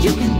You can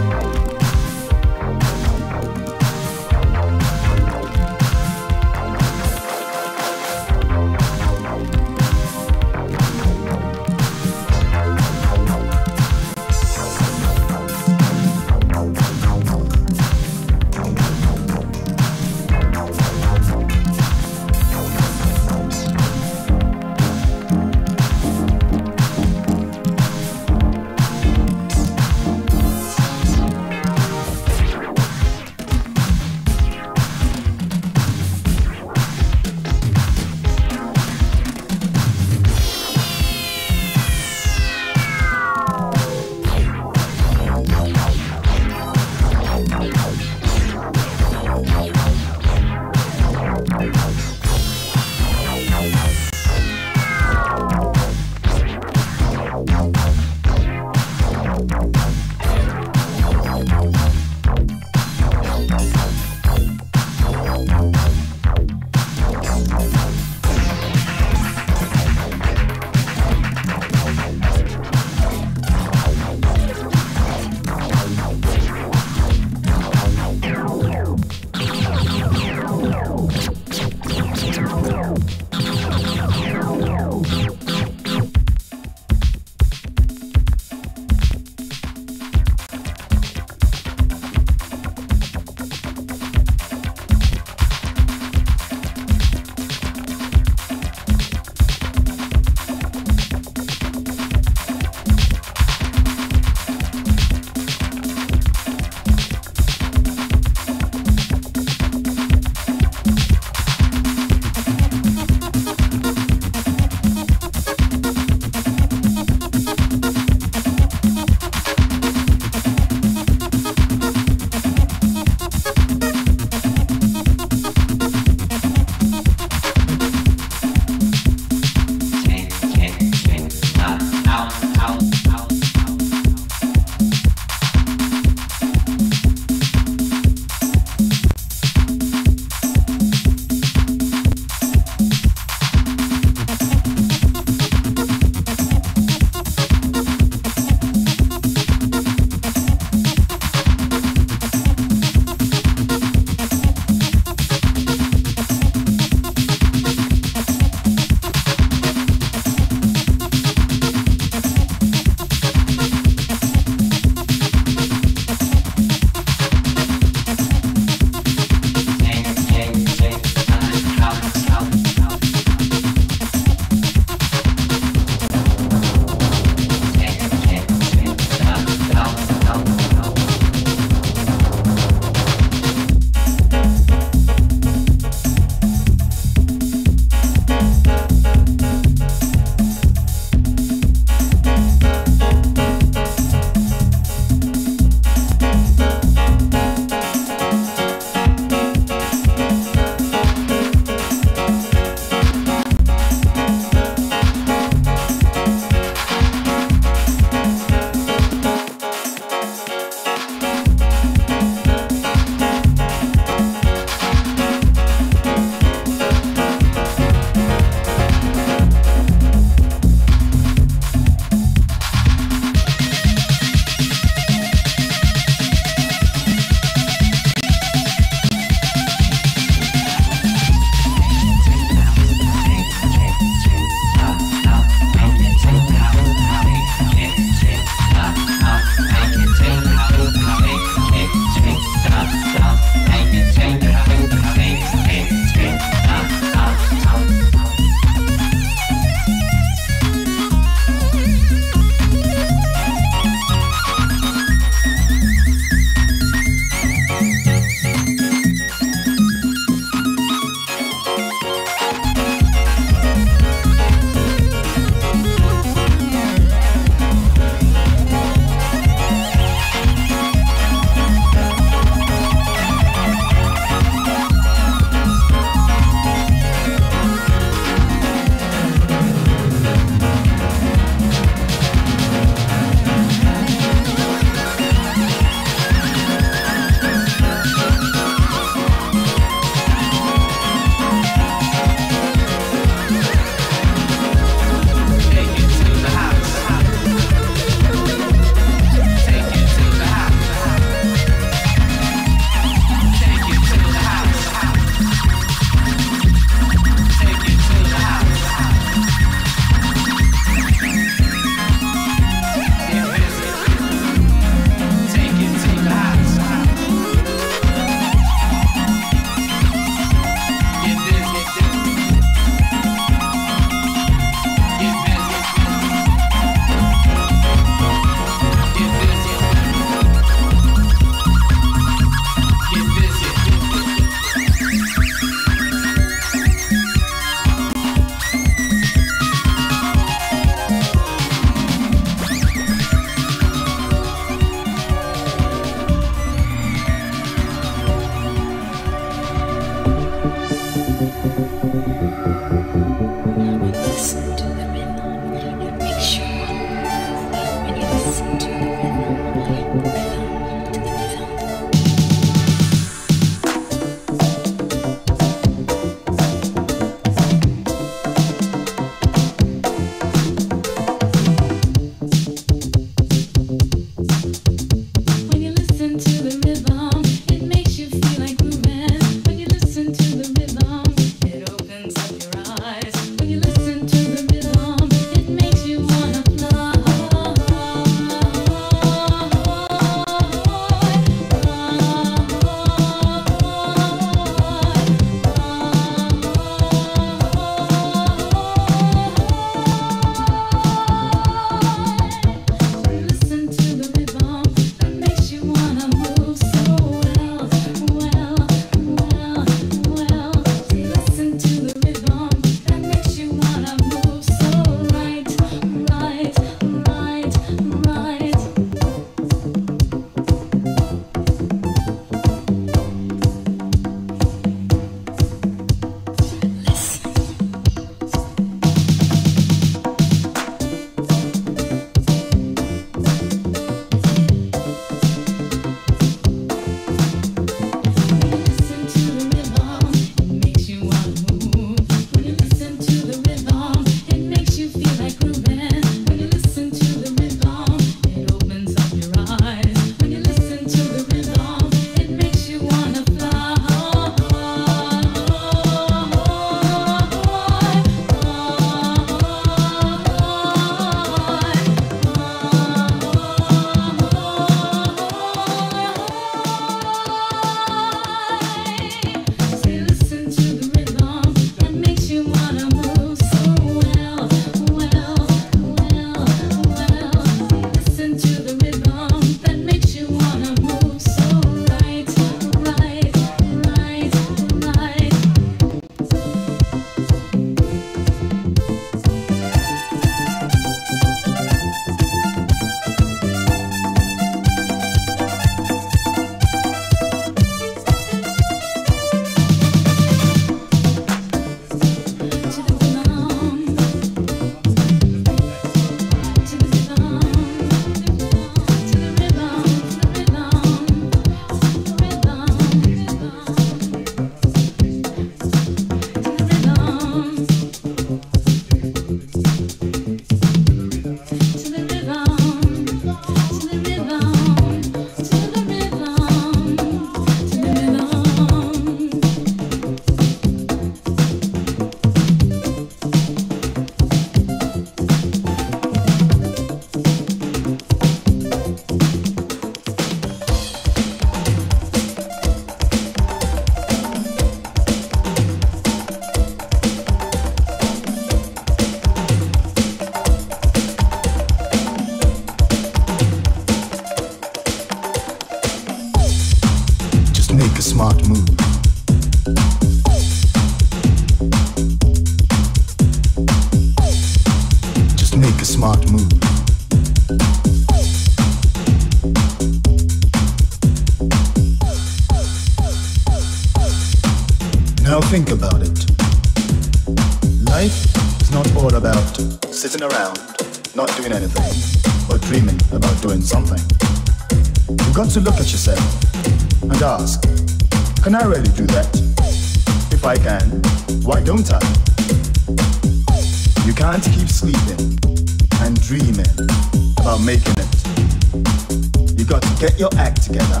get your act together,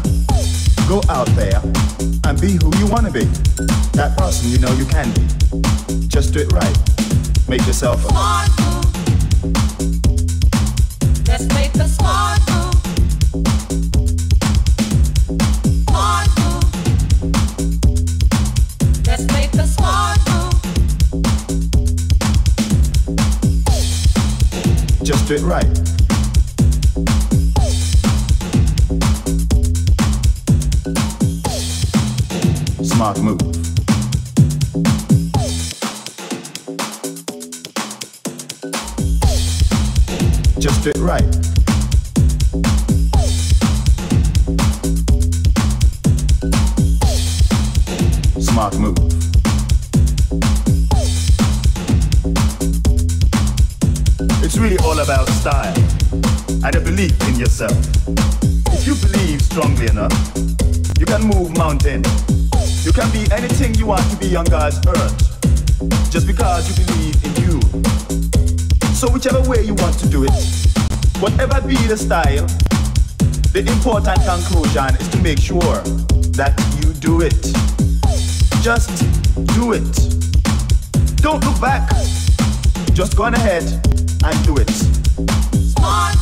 go out there and be who you want to be. That person you know you can be. Just do it right. Make yourself a and a belief in yourself. If you believe strongly enough, you can move mountains. You can be anything you want to be on God's earth just because you believe in you. So, whichever way you want to do it, whatever be the style, the important conclusion is to make sure that you do it. Just do it. Don't look back. Just go on ahead and do it. Smart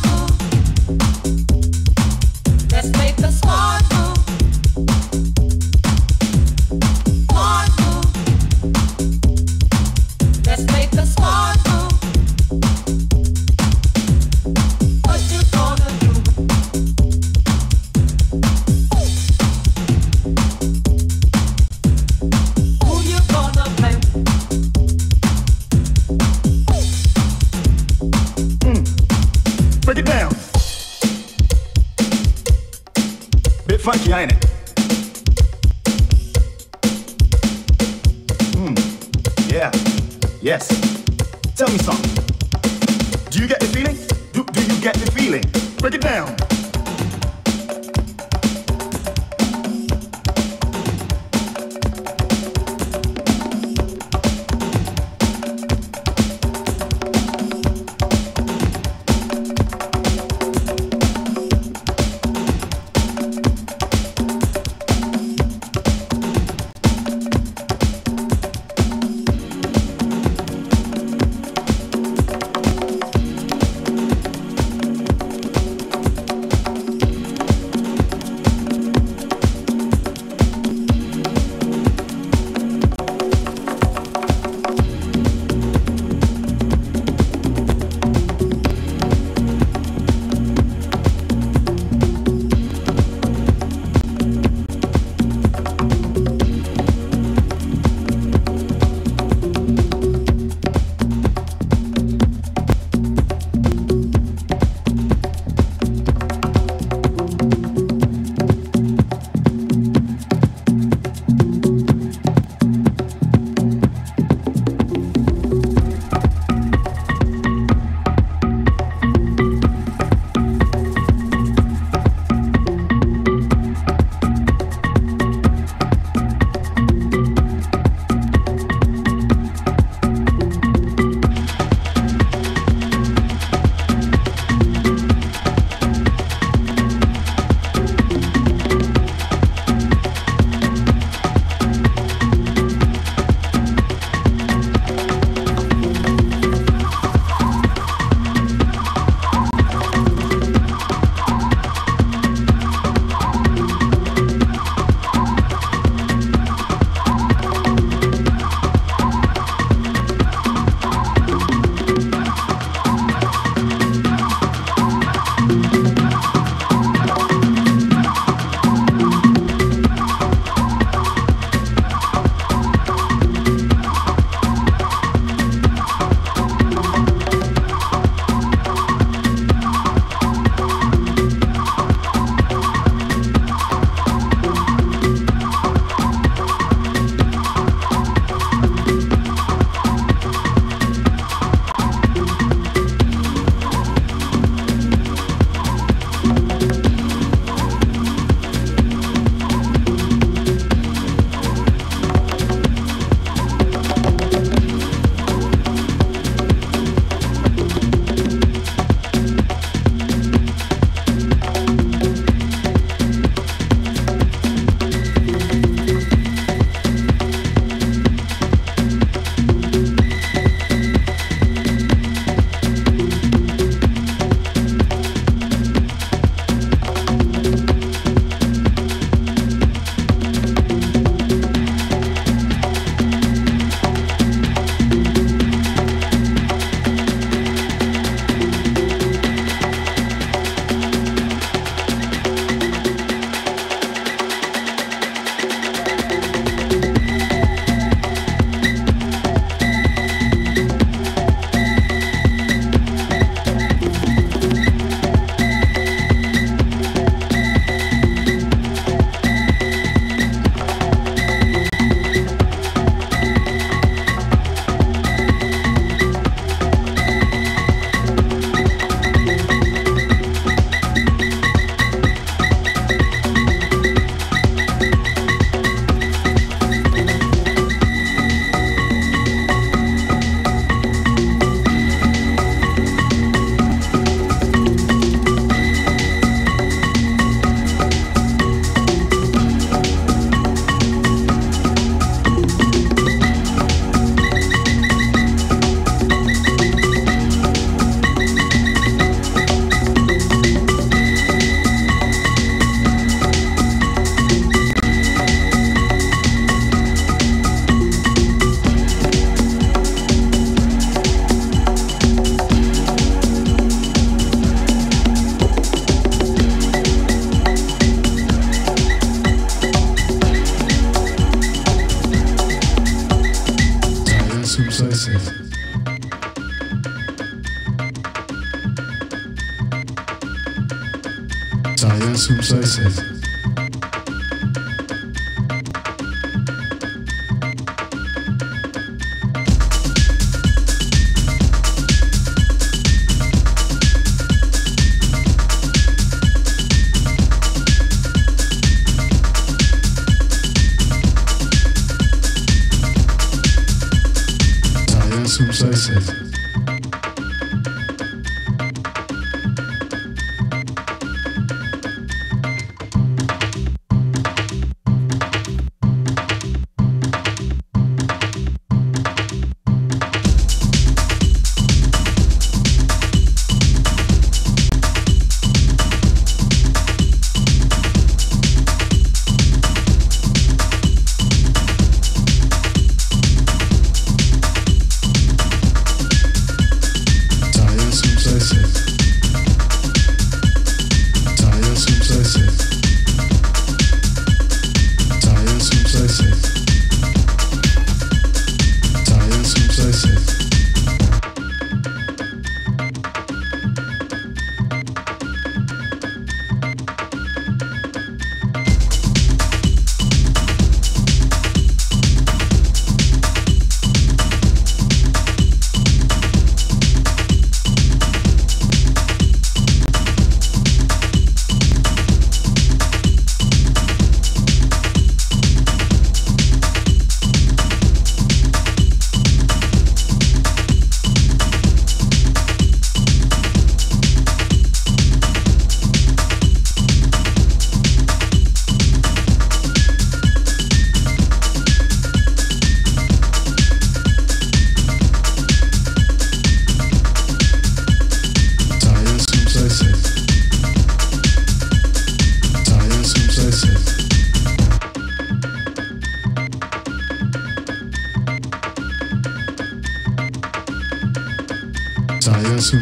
some sizes.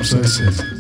success.